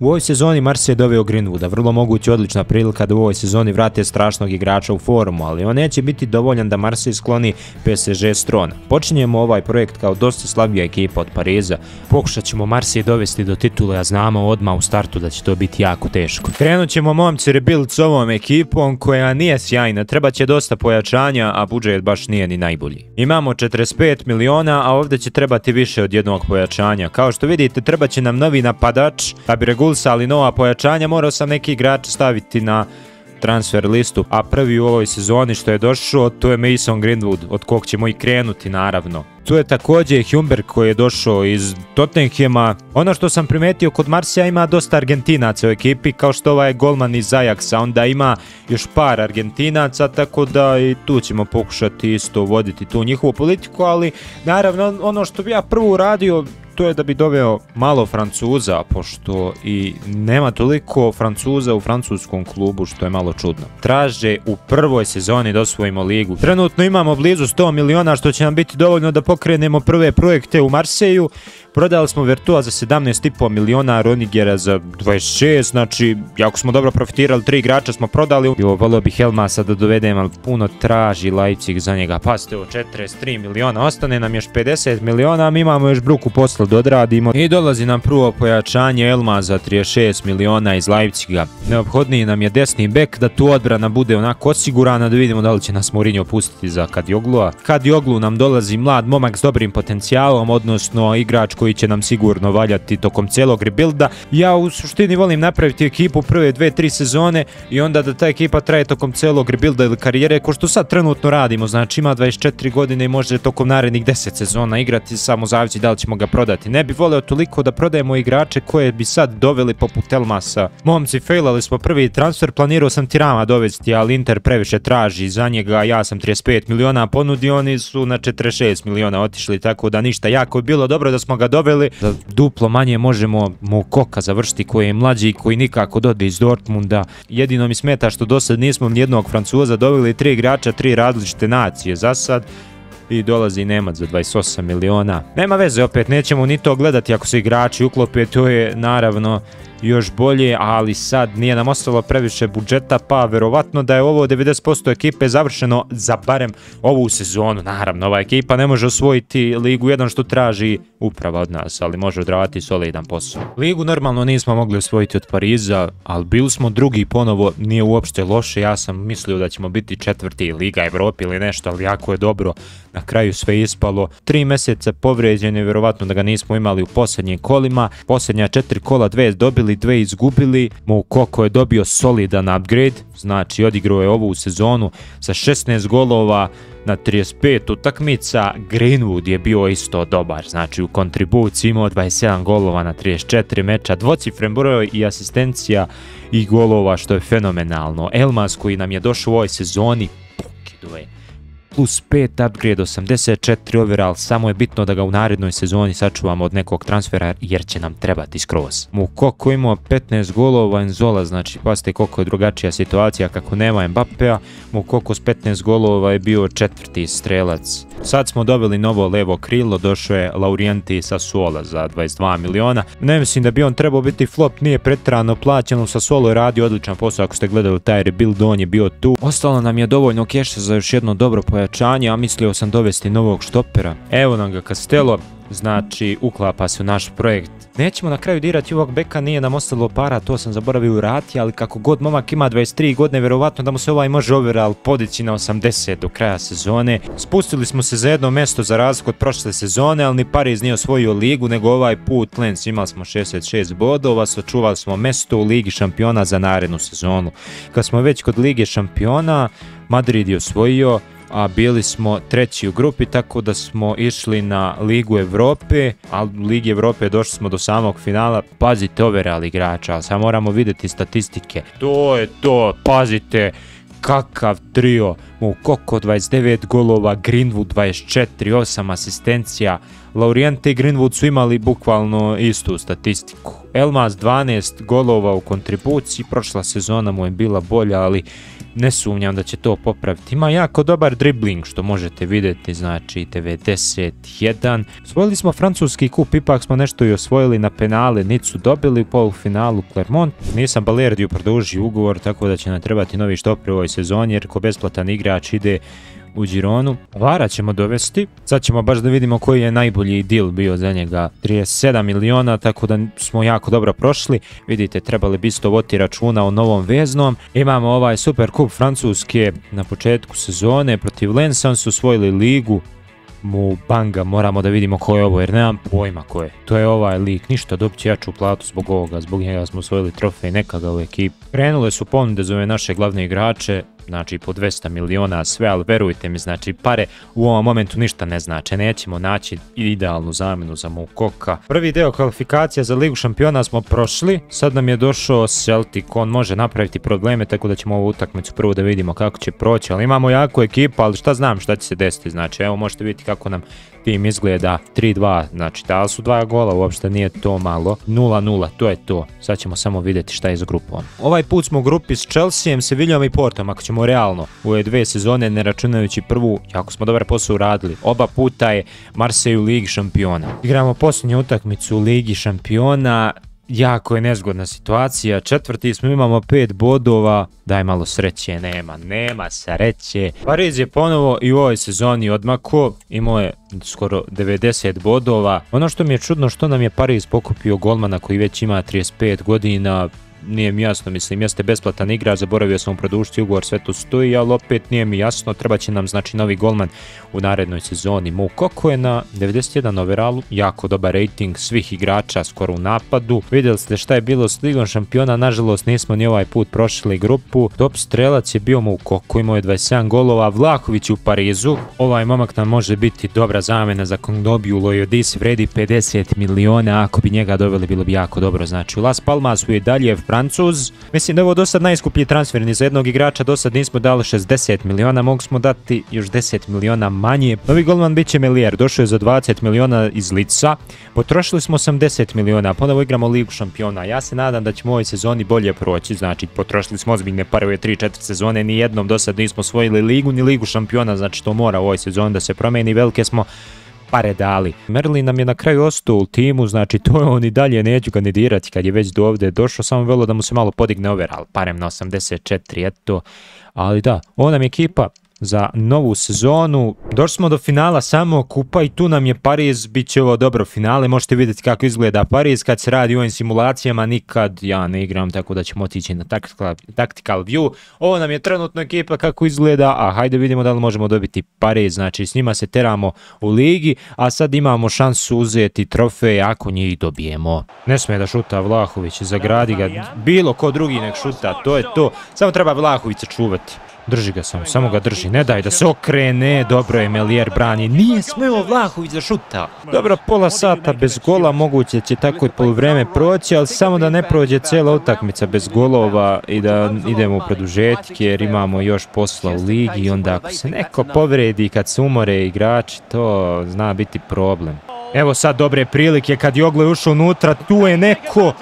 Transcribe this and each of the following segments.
U ovoj sezoni Mars je doveo Greenwooda, vrlo moguće odlična prilika da u ovoj sezoni vrate strašnog igrača u forumu, ali on neće biti dovoljan da Marse skloni PSG strona. Počinjemo ovaj projekt kao dosta slabija ekipa od Pariza, pokušat ćemo Marse dovesti do titule, a znamo odmah u startu da će to biti jako teško. Krenut ćemo momci rebuild s ovom ekipom koja nije sjajna, treba će dosta pojačanja, a budžet baš nije ni najbolji. Imamo 45 miliona, a ovdje će trebati više od jednog pojačanja. Kao što vidite, treba će nam novi napadač, da bi regulsali nova pojačanja, morao sam neki igrač staviti na transfer listu, a prvi u ovoj sezoni što je došao, to je Mason Greenwood, od kog ćemo i krenuti naravno. Tu je također Humberg koji je došao iz Tottenhema. Ono što sam primetio kod Marsija ima dosta Argentinaca u ekipi, kao što ovaj golman iz Ajaxa, onda ima još par Argentinaca, tako da i tu ćemo pokušati isto voditi tu njihovu politiku, ali naravno ono što bi ja prvo uradio, to je da bi doveo malo Francuza, pošto i nema toliko Francuza u francuskom klubu, što je malo čudno. Traže u prvoj sezoni da osvojimo ligu. Trenutno imamo blizu 100 miliona, što će nam biti dovoljno da pokrenemo prve projekte u Marseju. Prodali smo Vertua za 17,5 miliona, Ronigera za 26, znači jako smo dobro profitirali, tri igrača smo prodali. Jo, volio bih Helmasa da dovedem, ali puno traži Leipzig za njega. Pazite, ovo 43 miliona, ostane nam još 50 miliona, a mi imamo još bruku posla da odradimo. I dolazi nam prvo pojačanje Elma za 36 miliona iz Leipziga. Neophodniji nam je desni bek da tu odbrana bude onako osigurana, da vidimo da li će nas Mourinho pustiti za Kadioglu. Kadioglu nam dolazi mlad momak s dobrim potencijalom, odnosno igrač koji će nam sigurno valjati tokom cijelog rebuilda. Ja u suštini volim napraviti ekipu prve dve, tri sezone i onda da ta ekipa traje tokom cijelog rebuilda ili karijere, ko što sad trenutno radimo, znači ima 24 godine i može tokom narednih 10 sezona igrati, samo zavisi da li ćemo ga prodati. Ne bi volio toliko da prodajemo igrače koje bi sad doveli poput Elmasa. Momci, failali smo prvi transfer, planirao sam Tirama dovesti, ali Inter previše traži za njega, ja sam 35 miliona ponudio, oni su na 46 miliona otišli, tako da ništa, jako je bilo dobro da smo ga doveli, da duplo manje možemo mu Koka završiti koji je mlađi i koji nikako dode iz Dortmunda. Jedino mi smeta što do sad nismo nijednog Francuza doveli tri igrača, tri različite nacije. Za sad i dolazi Nemac za 28 miliona. Nema veze, opet nećemo ni to gledati ako se igrači uklope, to je naravno još bolje, ali sad nije nam ostalo previše budžeta, pa verovatno da je ovo 90% ekipe završeno za barem ovu sezonu. Naravno, ova ekipa ne može osvojiti Ligu 1 što traži uprava od nas, ali može odravati solidan posao. Ligu normalno nismo mogli osvojiti od Pariza, ali bili smo drugi ponovo, nije uopšte loše, ja sam mislio da ćemo biti četvrti Liga Evropi ili nešto, ali jako je dobro, na kraju sve ispalo. Tri mjeseca povređene, verovatno da ga nismo imali u posljednjim kolima, posljednja četiri kola dve dobili dve izgubili, Koko je dobio solidan upgrade, znači odigrao je ovu sezonu sa 16 golova na 35 utakmica, Greenwood je bio isto dobar, znači u kontribuciji imao 27 golova na 34 meča, dvocifren broj i asistencija i golova što je fenomenalno. Elmas koji nam je došao u ovoj sezoni, pokiduje plus 5 upgrade, 84 overall, samo je bitno da ga u narednoj sezoni sačuvamo od nekog transfera jer će nam trebati skroz. Mukoko imao 15 golova, Enzola, znači pasite koliko je drugačija situacija kako nema Mbappea, Mukoko s 15 golova je bio četvrti strelac. Sad smo dobili novo levo krilo, došao je Laurienti sa Suola za 22 miliona. Ne mislim da bi on trebao biti flop, nije pretrano plaćeno, sa Solo je radio odličan posao ako ste gledali taj rebuild, on je bio tu. Ostalo nam je dovoljno keša za još jedno dobro pojačanje, a mislio sam dovesti novog štopera. Evo nam ga Castello, znači uklapa se u naš projekt. Nećemo na kraju dirati ovog beka, nije nam ostalo para, to sam zaboravio urati, ali kako god momak ima 23 godine, vjerovatno da mu se ovaj može overall podići na 80 do kraja sezone. Spustili smo se za jedno mjesto za razliku od prošle sezone, ali ni Pariz nije osvojio ligu, nego ovaj put Lens imali smo 66 bodova, sačuvali smo mjesto u Ligi šampiona za narednu sezonu. Kad smo već kod Lige šampiona, Madrid je osvojio, a bili smo treći u grupi, tako da smo išli na Ligu Evrope, a Ligi Evrope došli smo do samog finala. Pazite ove real igrača, ali sad moramo vidjeti statistike. To je to, pazite, kakav trio, mu Koko 29 golova, Greenwood 24, 8 asistencija, Lauriente i Greenwood su imali bukvalno istu statistiku. Elmas 12 golova u kontribuciji, prošla sezona mu je bila bolja, ali ne sumnjam da će to popraviti. Ima jako dobar dribling što možete vidjeti, znači 91. Osvojili smo francuski kup, ipak smo nešto i osvojili na penale, niti su dobili u polufinalu Clermont. Nisam Balerdiju produžio ugovor, tako da će nam trebati novi štopri u ovoj sezoni, jer ko besplatan igrač ide u Gironu. Vara ćemo dovesti. Sad ćemo baš da vidimo koji je najbolji deal bio za njega. 37 miliona, tako da smo jako dobro prošli. Vidite, trebali bi isto voti računa o novom veznom. Imamo ovaj super kup Francuske na početku sezone. Protiv Lensa su osvojili ligu mu banga, moramo da vidimo ko je ovo, jer nemam pojma ko je. To je ovaj lik, ništa, dobit će jaču platu zbog ovoga, zbog njega smo osvojili trofej, neka ga u ekipu. Krenule su ponude za ove naše glavne igrače, znači po 200 miliona sve, ali verujte mi, znači pare u ovom momentu ništa ne znače, nećemo naći idealnu zamjenu za Mukoka. Prvi deo kvalifikacija za Ligu šampiona smo prošli, sad nam je došao Celtic, on može napraviti probleme, tako da ćemo ovu utakmicu prvo da vidimo kako će proći, ali imamo jako ekipu, ali šta znam šta će se desiti, znači evo možete vidjeti kako nam tim izgleda. 3-2, znači da su dva gola, uopšte nije to malo, 0-0, to je to, sad ćemo samo vidjeti šta je za grupom. Ovaj put smo u grupi s Chelseaem, Sevillom i Portom, ako ćemo realno u ove dve sezone, ne računajući prvu, jako smo dobar posao uradili, oba puta je Marseille u Ligi šampiona. Igramo posljednju utakmicu u Ligi šampiona, jako je nezgodna situacija. Četvrti smo, imamo pet bodova. Daj malo sreće, nema, nema sreće. Pariz je ponovo i u ovoj sezoni odmako. Imao je skoro 90 bodova. Ono što mi je čudno što nam je Pariz pokupio golmana koji već ima 35 godina nije mi jasno, mislim, jeste besplatan igrač, zaboravio sam produžiti ugovor, sve to stoji, ali opet nije mi jasno, treba će nam znači novi golman u narednoj sezoni. Mu Koko je na 91 overalu, jako dobar rating svih igrača skoro u napadu. Vidjeli ste šta je bilo s Ligom šampiona, nažalost nismo ni ovaj put prošli grupu. Top strelac je bio Mu Koko, imao je 27 golova, Vlahović u Parizu. Ovaj momak nam može biti dobra zamjena za Kongdobiju, Lojodis vredi 50 miliona, ako bi njega doveli bilo bi jako dobro. Znači u Las Palmasu je dalje Francuz. Mislim da je ovo do sad najskuplji transfer, ni za jednog igrača do sad nismo dali 60 miliona, mogu smo dati još 10 miliona manje. Novi golman bit će Melier, došao je za 20 miliona iz lica, potrošili smo 80 miliona, ponovo igramo Ligu šampiona. Ja se nadam da ćemo u ovoj sezoni bolje proći, znači potrošili smo ozbiljne pare ove 3-4 sezone, ni jednom do sad nismo osvojili Ligu ni Ligu šampiona, znači to mora u ovoj sezoni da se promeni, velike smo pare dali. Merlin nam je na kraju ostao u timu, znači to je on i dalje neću kandidirati kad je već do ovdje došao, samo velo da mu se malo podigne overall, parem na 84, eto. Ali da, on nam je ekipa za novu sezonu. Došli smo do finala samo kupa i tu nam je Pariz, bit će ovo dobro finale, možete vidjeti kako izgleda Pariz kad se radi u ovim simulacijama, nikad ja ne igram tako da ćemo otići na tactical, view. Ovo nam je trenutno ekipa kako izgleda, a hajde vidimo da li možemo dobiti Pariz, znači s njima se teramo u ligi, a sad imamo šansu uzeti trofej ako njih dobijemo. Ne smije da šuta Vlahović, zagradi ga, bilo ko drugi nek šuta, to je to, samo treba Vlahovića čuvati. Drži ga samo, samo ga drži, ne daj da se okrene, dobro je Melijer brani, nije smeo Vlahović za šuta. Dobro, pola sata bez gola, moguće će tako i polovreme proći, ali samo da ne prođe cijela utakmica bez golova i da idemo u produžetke jer imamo još posla u ligi i onda ako se neko povredi kad se umore igrači, to zna biti problem. Evo sad dobre prilike kad Jogle ušao unutra, tu je neko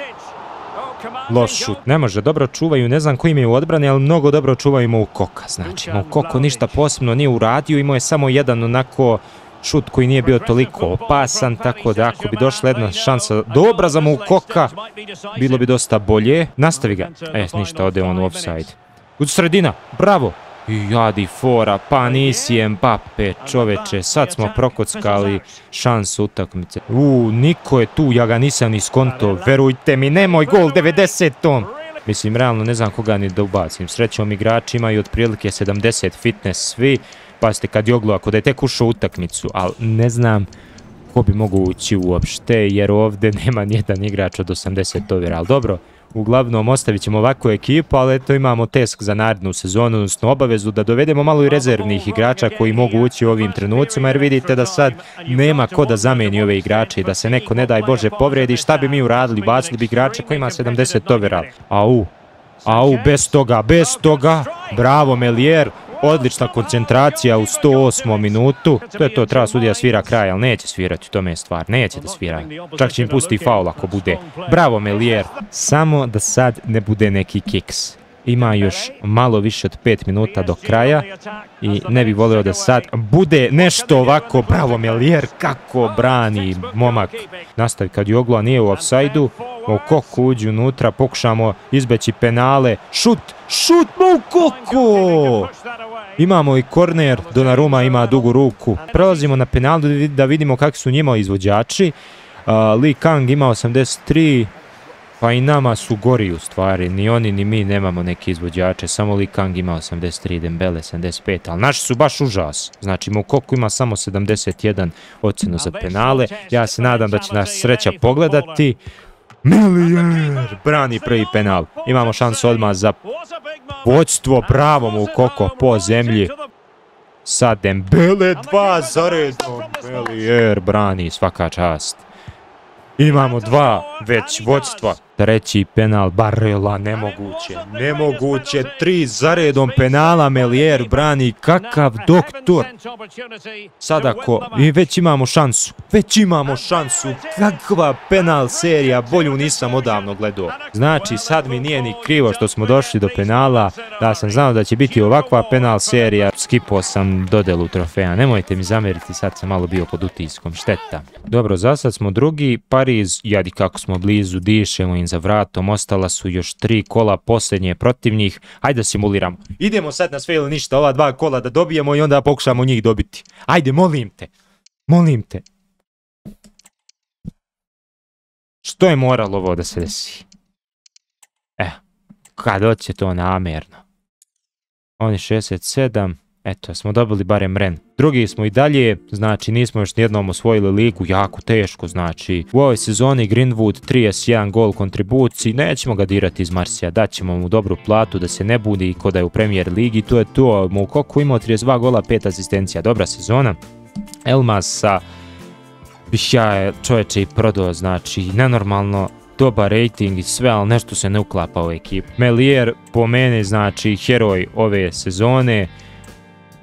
loš šut. Ne može, dobro čuvaju, ne znam koji imaju u odbrani, ali mnogo dobro čuvaju mu Koka. Znači, mu Koko ništa posebno nije uradio, imao je samo jedan onako šut koji nije bio toliko opasan, tako da ako bi došla jedna šansa dobra za mu Koka, bilo bi dosta bolje. Nastavi ga. E, ništa, ode on u offside. U sredina, bravo! Jadi fora, pa nisi Mbappe, čoveče, sad smo prokockali šansu utakmice. U, niko je tu, ja ga nisam ni verujte mi, nemoj gol 90-tom. Mislim, realno ne znam koga ni da ubacim. Srećom igrači imaju otprilike 70 fitness svi. Pazite, kad Joglu, ako da je tek ušao utakmicu, ali ne znam ko bi mogu ući uopšte, jer ovdje nema nijedan igrač od 80 ovira, ali dobro. Uglavnom ostavit ćemo ovakvu ekipu, ali eto imamo tesk za narednu sezonu, odnosno obavezu da dovedemo malo i rezervnih igrača koji mogu ući u ovim trenucima, jer vidite da sad nema ko da zameni ove igrače i da se neko, ne daj Bože, povredi. Šta bi mi uradili? Bacili bi igrača koji ima 70 overall. Au, au, bez toga, bez toga. Bravo, Melijer. Odlična koncentracija u 108. minutu. To je to, treba sudija svira kraj, ali neće svirati, to je stvar. Neće da svira. Čak će im pustiti faul ako bude. Bravo, Melijer. Samo da sad ne bude neki kiks. ima još malo više od 5 minuta do kraja i ne bih volio da sad bude nešto ovako, bravo Melijer, kako brani momak. Nastavi kad Jogla nije u offside-u, Koku uđi unutra, pokušamo izbeći penale, šut, šut, Koku! Imamo i korner, Donnarumma ima dugu ruku. Prelazimo na penal da vidimo kakvi su njima izvođači. Li Kang ima 83, pa i nama su gori u stvari, ni oni ni mi nemamo neke izvođače, samo Li Kang ima 83, Dembele 75, ali naši su baš užas. Znači Mokoku ima samo 71 ocjenu za penale, ja se nadam da će nas sreća pogledati. Melijer brani prvi penal. Imamo šansu odmah za vođstvo pravom u koko po zemlji. Sad Dembele dva za redom. Melijer brani svaka čast. Imamo dva već vodstva. Treći penal Barela, nemoguće, nemoguće, tri zaredom penala Melijer brani, kakav doktor. Sad ako, i već imamo šansu, već imamo šansu, kakva penal serija, bolju nisam odavno gledao. Znači sad mi nije ni krivo što smo došli do penala, da sam znao da će biti ovakva penal serija, skipao sam dodelu trofeja, nemojte mi zamjeriti, sad sam malo bio pod utiskom, šteta. Dobro, za sad smo drugi, Pariz, jadi kako smo blizu, dišemo im za vratom, ostala su još tri kola posljednje protiv njih. Hajde da simuliramo. Idemo sad na sve ili ništa, ova dva kola da dobijemo i onda pokušamo njih dobiti. Ajde, molim te. Molim te. Što je moralo ovo da se desi? E, kad hoće to namjerno. On je 67, Eto, smo dobili barem Ren. Drugi smo i dalje, znači nismo još nijednom osvojili ligu, jako teško, znači u ovoj sezoni Greenwood 31 gol kontribuciji, nećemo ga dirati iz Marsija, daćemo mu dobru platu da se ne budi ko da je u premijer ligi, to je to, Moukoko imao 32 gola, 5 asistencija, dobra sezona. Elmas sa ja je čovječe i prodao, znači nenormalno dobar rating i sve, ali nešto se ne uklapa u ekipu. Melier po mene znači heroj ove sezone,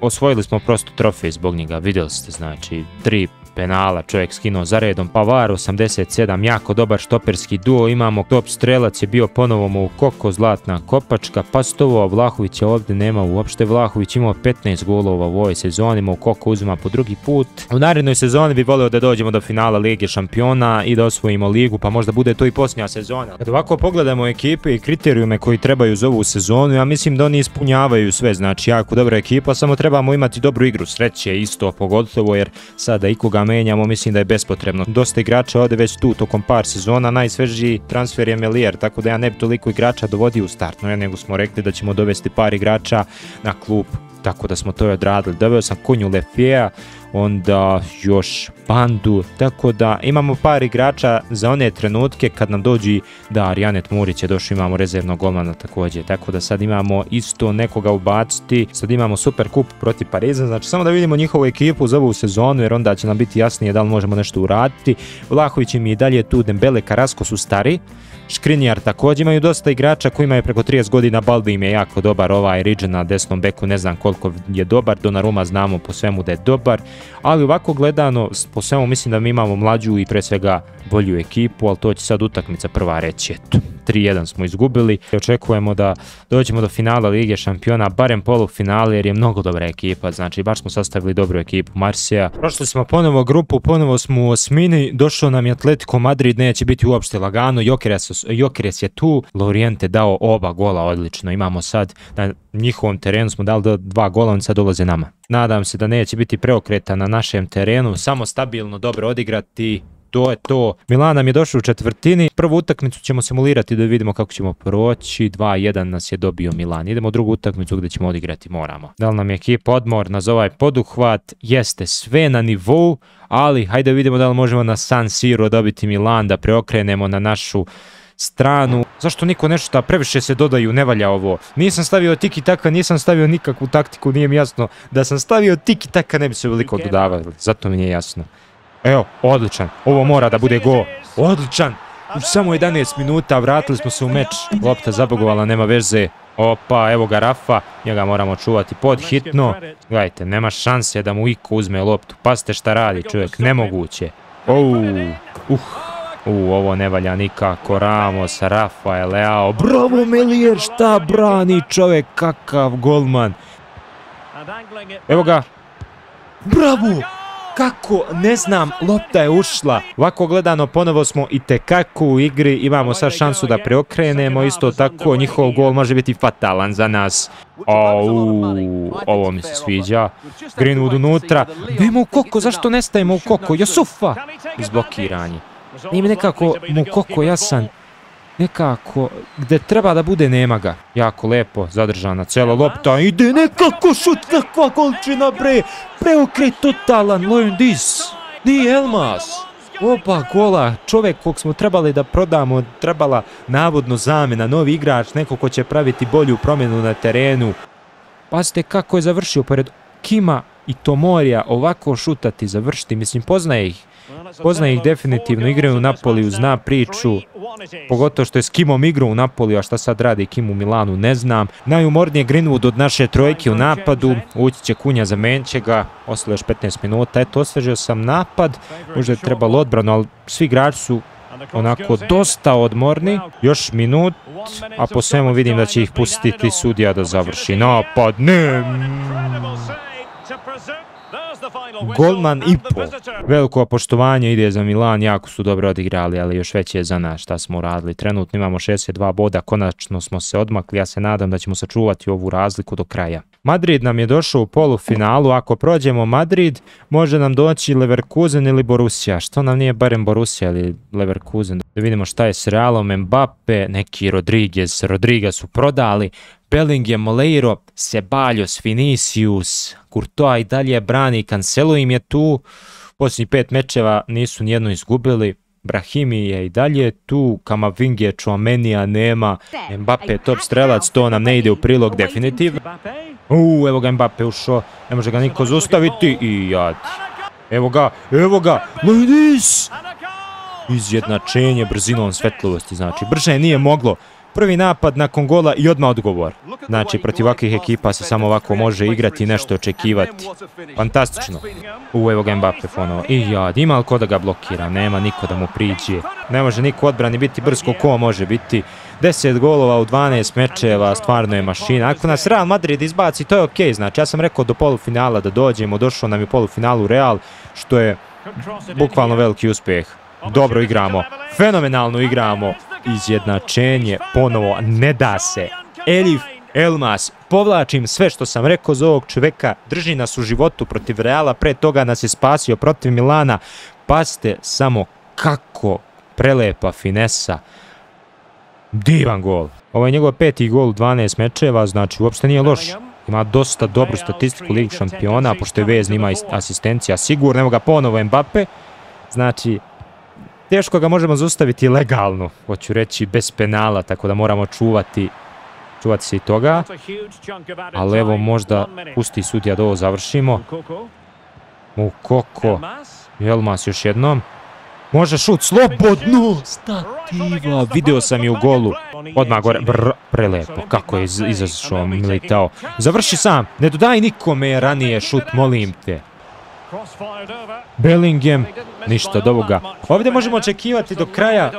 osvojili smo prosto trofej zbog njega, vidjeli ste znači, tri penala čovjek skinuo za redom, Pavar 87, jako dobar štoperski duo, imamo top strelac je bio ponovo u Koko, Zlatna Kopačka, Pastovo, Vlahovića ovdje nema uopšte, Vlahović imao 15 golova u ovoj sezoni, u Koko uzima po drugi put. U narednoj sezoni bi volio da dođemo do finala Lige šampiona i da osvojimo ligu, pa možda bude to i posljednja sezona. Kad ovako pogledamo ekipe i kriterijume koji trebaju za ovu sezonu, ja mislim da oni ispunjavaju sve, znači jako dobra ekipa, samo trebamo imati dobru igru, sreće isto pogotovo jer sada ikoga menjamo, mislim da je bespotrebno. Dosta igrača ode već tu tokom par sezona, najsvežiji transfer je Melijer, tako da ja ne bi toliko igrača dovodio u start, no, nego smo rekli da ćemo dovesti par igrača na klub, tako da smo to odradili. Doveo sam Kunju Lefija, onda još bandu, tako da imamo par igrača za one trenutke kad nam dođi da Arjanet Murić je došao, imamo rezervnog golmana također, tako da sad imamo isto nekoga ubaciti, sad imamo super kup protiv Pariza, znači samo da vidimo njihovu ekipu za ovu sezonu jer onda će nam biti jasnije da li možemo nešto uraditi. Vlahović im je i dalje tu, Dembele, Karasko su stari, Škrinjar također imaju dosta igrača koji imaju preko 30 godina, Balbi im je jako dobar, ovaj Ridge na desnom beku ne znam koliko je dobar, Donnarumma znamo po svemu da je dobar, ali ovako gledano po svemu mislim da mi imamo mlađu i pre svega bolju ekipu, ali to će sad utakmica prva reći, eto, 3-1 smo izgubili. Očekujemo da dođemo do finala Lige šampiona, barem polufinale jer je mnogo dobra ekipa, znači baš smo sastavili dobru ekipu Marsija. Prošli smo ponovo grupu, ponovo smo u osmini, došao nam je Atletico Madrid, neće biti uopšte lagano, Jokeres, je tu, Loriente dao oba gola odlično, imamo sad na njihovom terenu smo dali dva gola, oni sad dolaze nama. Nadam se da neće biti preokreta na našem terenu, samo stabilno dobro odigrati, to je to. Milan nam je došao u četvrtini. Prvu utakmicu ćemo simulirati da vidimo kako ćemo proći. 2-1 nas je dobio Milan. Idemo u drugu utakmicu gdje ćemo odigrati, moramo. Da li nam je ekipa odmor na ovaj poduhvat? Jeste sve na nivou, ali hajde vidimo da li možemo na San Siro dobiti Milan, da preokrenemo na našu stranu. Zašto niko nešto previše se dodaju, ne valja ovo. Nisam stavio tiki taka, nisam stavio nikakvu taktiku, nije mi jasno. Da sam stavio tiki taka ne bi se veliko dodavali, zato mi nije jasno. Evo, odličan. Ovo mora da bude go. Odličan. U samo 11 minuta vratili smo se u meč. Lopta zabogovala, nema veze. Opa, evo ga Rafa. Njega moramo čuvati pod hitno. Gledajte, nema šanse da mu Iko uzme loptu. Pazite šta radi čovjek, nemoguće. Oh, uh. Ovo ne valja nikako. Ramos, Rafael, Leao. Bravo Melijer, šta brani čovjek, kakav golman. Evo ga. Bravo! Kako, ne znam, lopta je ušla. Ovako gledano ponovo smo i tekako u igri, imamo sad šansu da preokrenemo, isto tako njihov gol može biti fatalan za nas. Au, ovo mi se sviđa. Greenwood unutra. Dajmo u koko, zašto ne stavimo u koko? Josufa! Izblokiranje. Nije mi nekako mu koko jasan nekako, gdje treba da bude, nema ga. Jako lepo, zadržana cela lopta, ide nekako šut, kakva količina bre, preokret totalan, Lojan Dis, di Elmas. Opa gola, čovjek kog smo trebali da prodamo, trebala navodno zamjena, novi igrač, neko ko će praviti bolju promjenu na terenu. Pazite kako je završio pored Kima i Tomorija ovako šutati, završiti, mislim poznaje ih. Poznaje ih definitivno, igraju u Napoliju, zna priču, pogotovo što je s Kimom igrao u Napoliju, a šta sad radi Kim u Milanu, ne znam. Najumornije Greenwood od naše trojke u napadu, ući će Kunja, za će ga, ostalo još 15 minuta, eto, osvežio sam napad, možda je trebalo odbrano, ali svi igrači su onako dosta odmorni, još minut, a po svemu vidim da će ih pustiti sudija da završi napad, ne! Golman i po. Veliko poštovanje ide za Milan, jako su dobro odigrali, ali još veće je za nas šta smo uradili. Trenutno imamo 62 boda, konačno smo se odmakli, ja se nadam da ćemo sačuvati ovu razliku do kraja. Madrid nam je došao u polufinalu, ako prođemo Madrid, može nam doći Leverkusen ili Borussia. Što nam nije barem Borussia ili Leverkusen? Da vidimo šta je s Realom, Mbappe, neki Rodriguez, Rodriguez su prodali, Bellingham, Moleiro, Ceballos, Vinicius, Courtois i dalje brani, Cancelo im je tu, posljednjih pet mečeva nisu nijedno izgubili, Brahimi je i dalje tu, Kamavinge, Chouamenija nema, Mbappe top strelac, to nam ne ide u prilog definitivno. Uuu, evo ga Mbappe ušao, ne može ga niko zustaviti i jad. Evo ga, evo ga, Luidis! Izjednačenje brzinom svetlosti, znači brže nije moglo. Prvi napad nakon gola i odmah odgovor. Znači, protiv ovakvih ekipa se samo ovako može igrati i nešto očekivati. Fantastično. U, evo ga Mbappe. I jad, ima li ko da ga blokira? Nema niko da mu priđe. Ne može niko odbrani biti brzo ko može biti. 10 golova u 12 mečeva, stvarno je mašina. Ako nas Real Madrid izbaci, to je okej. Znači, ja sam rekao do polufinala da dođemo. Došao nam je polufinalu Real, što je bukvalno veliki uspjeh. Dobro igramo. Fenomenalno igramo izjednačenje ponovo ne da se. Elif Elmas, povlačim sve što sam rekao za ovog čoveka, drži nas u životu protiv Reala, pre toga nas je spasio protiv Milana. Paste samo kako prelepa finesa. Divan gol. Ovo je njegov peti gol u 12 mečeva, znači uopšte nije loš. Ima dosta dobru statistiku Ligu šampiona, pošto je vez ima asistencija. Sigurno, evo ga ponovo Mbappe. Znači, Teško ga možemo zaustaviti legalno, hoću reći bez penala, tako da moramo čuvati čuvati se i toga. Ali evo možda pusti sudija da ovo završimo. Mukoko. Elmas još jednom. Može šut, slobodno, stativa, video sam je u golu. Odmah gore, brr, prelepo, kako je izašao Militao. Završi sam, ne dodaj nikome ranije šut, molim te. Bellingham, ništa od ovoga. Ovdje možemo očekivati do kraja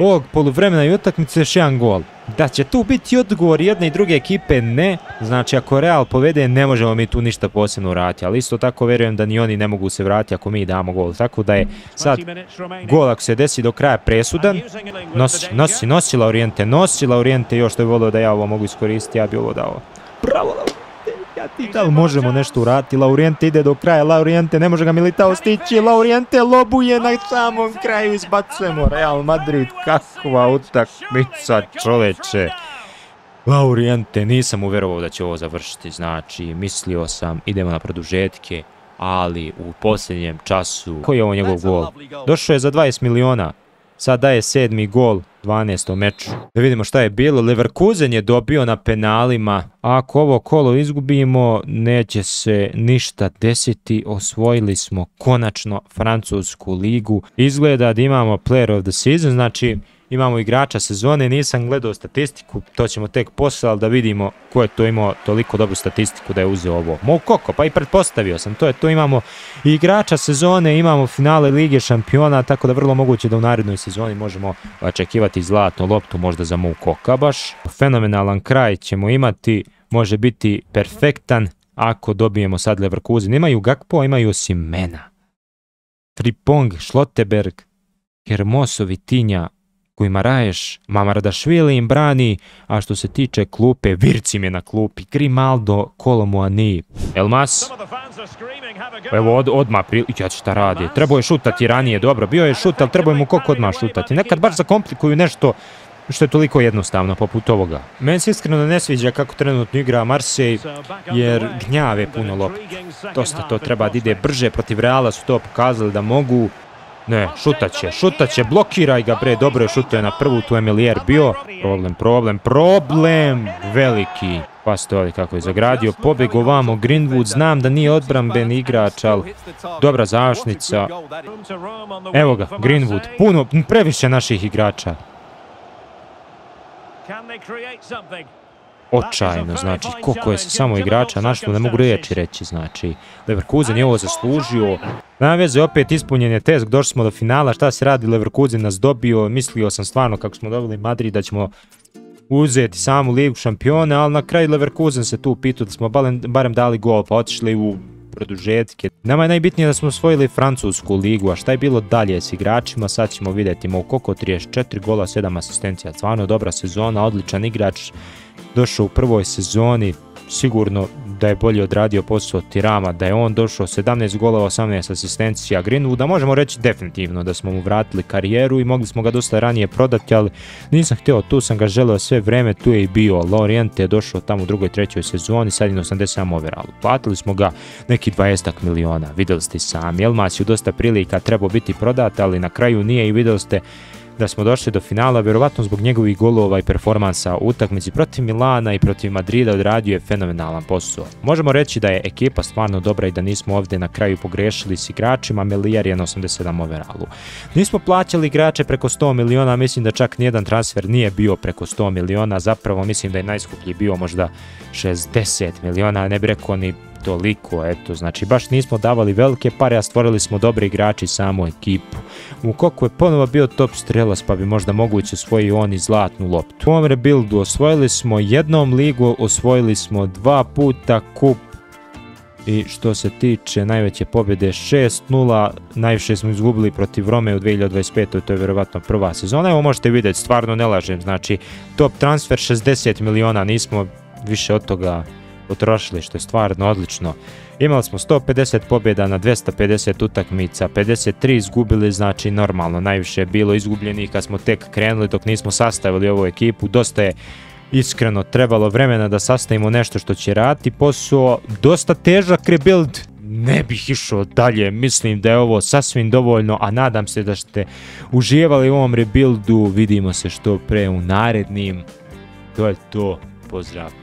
ovog poluvremena i utakmice još jedan gol. Da će tu biti odgovor jedne i druge ekipe, ne. Znači ako Real povede, ne možemo mi tu ništa posebno vratiti. Ali isto tako vjerujem da ni oni ne mogu se vratiti ako mi damo gol. Tako da je sad gol ako se desi do kraja presudan. Nosi, nosi, nosi Laurijente, nosi Laurijente. Još što je volio da ja ovo mogu iskoristiti, ja bi ovo dao. Bravo da li možemo nešto uraditi? Laurijente ide do kraja, Laurijente ne može ga Militao stići, Laurijente lobuje na samom kraju, izbacujemo Real Madrid, kakva utakmica čoveče. Laurijente, nisam uverovao da će ovo završiti, znači mislio sam idemo na produžetke, ali u posljednjem času, koji je ovo njegov gol? Došao je za 20 miliona, sad daje sedmi gol, 12. meču. Da vidimo šta je bilo. Leverkusen je dobio na penalima. Ako ovo kolo izgubimo, neće se ništa desiti. Osvojili smo konačno Francusku ligu. Izgleda da imamo player of the season, znači imamo igrača sezone, nisam gledao statistiku, to ćemo tek posle, ali da vidimo ko je to imao toliko dobru statistiku da je uzeo ovo. Mo Koko, pa i pretpostavio sam, to je to imamo igrača sezone, imamo finale Lige šampiona, tako da vrlo moguće da u narednoj sezoni možemo očekivati zlatnu loptu možda za Mo Koka baš. Fenomenalan kraj ćemo imati, može biti perfektan ako dobijemo sad Leverkusen. Imaju Gakpo, imaju Simena. Tripong, Šloteberg, Hermoso, Vitinja, Raješ, Mamardašvili im brani, a što se tiče klupe, Virci je na klupi, Grimaldo, Kolomuani, Elmas. Evo od, odmah, pri... ja šta radi, trebao je šutati ranije, dobro, bio je šut, ali trebao je mu koliko odmah šutati. Nekad baš zakomplikuju nešto što je toliko jednostavno poput ovoga. Meni se iskreno ne sviđa kako trenutno igra Marsej, jer gnjave puno loptu. Dosta to treba da ide brže, protiv Reala su to pokazali da mogu. Ne, šutaće, šutaće, blokiraj ga bre, dobro je šutuje na prvu, tu Emilijer bio. Problem, problem, problem, veliki. Pa ste ovdje kako je zagradio, pobjeg ovamo, Greenwood, znam da nije odbramben igrač, ali dobra zašnica. Evo ga, Greenwood, puno, previše naših igrača. Očajno, znači, koliko je samo igrača našlo, ne mogu riječi reći, znači, Leverkusen je ovo zaslužio. Na veze, opet ispunjen je test, došli smo do finala, šta se radi, Leverkusen nas dobio, mislio sam stvarno kako smo dobili Madrid da ćemo uzeti samu ligu šampiona, ali na kraju Leverkusen se tu pitu da smo barem dali gol, pa otišli u produžetke. Nama je najbitnije da smo osvojili francusku ligu, a šta je bilo dalje s igračima, sad ćemo vidjeti. Moukoko 34 gola, 7 asistencija, stvarno dobra sezona, odličan igrač, došao u prvoj sezoni, sigurno da je bolje odradio posao Tirama, da je on došao 17 golova, 18 asistencija Greenwooda, možemo reći definitivno da smo mu vratili karijeru i mogli smo ga dosta ranije prodati, ali nisam htio, tu sam ga želeo sve vreme, tu je i bio. Lorient je došao tamo u drugoj, trećoj sezoni, sad je 87 overalu. Platili smo ga neki 20 miliona, vidjeli ste sami. Elmas je dosta prilika trebao biti prodat, ali na kraju nije i vidjeli ste da smo došli do finala, vjerovatno zbog njegovih golova i performansa u utakmici protiv Milana i protiv Madrida odradio je fenomenalan posao. Možemo reći da je ekipa stvarno dobra i da nismo ovdje na kraju pogrešili s igračima, Melijar je na 87 overalu. Nismo plaćali igrače preko 100 miliona, mislim da čak nijedan transfer nije bio preko 100 miliona, zapravo mislim da je najskuplji bio možda 60 miliona, ne bi rekao ni toliko, eto, znači baš nismo davali velike pare, a stvorili smo dobri igrači samu ekipu. U Koku je ponovo bio top strelas, pa bi možda moguće osvojio on i zlatnu loptu. U ovom rebuildu osvojili smo jednom ligu, osvojili smo dva puta kup i što se tiče najveće pobjede 6-0, najviše smo izgubili protiv Rome u 2025. To je vjerovatno prva sezona. Evo možete vidjeti, stvarno ne lažem. Znači, top transfer 60 miliona, nismo više od toga potrošili, što je stvarno odlično. Imali smo 150 pobjeda na 250 utakmica, 53 izgubili, znači normalno, najviše je bilo izgubljenih kad smo tek krenuli dok nismo sastavili ovu ekipu, dosta je iskreno trebalo vremena da sastavimo nešto što će raditi. Posao, dosta težak rebuild, ne bih išao dalje, mislim da je ovo sasvim dovoljno, a nadam se da ste uživali u ovom rebuildu, vidimo se što pre u narednim, to je to, pozdrav.